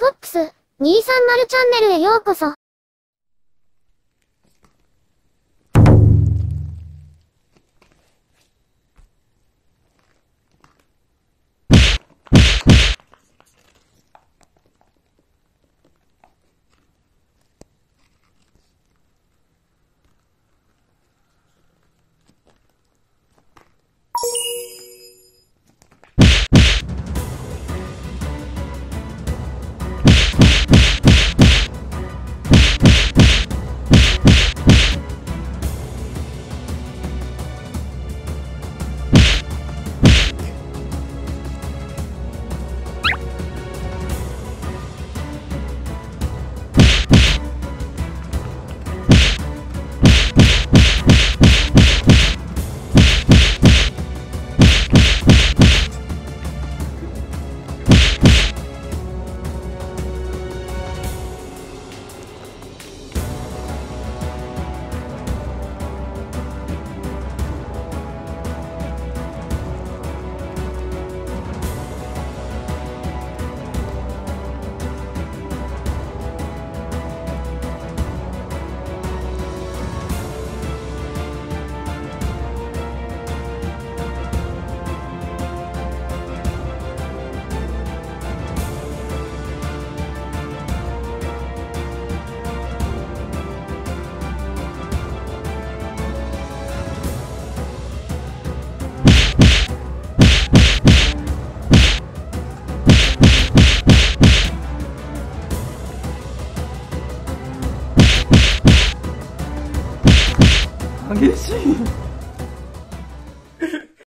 FOX230 チャンネルへようこそ。激しい。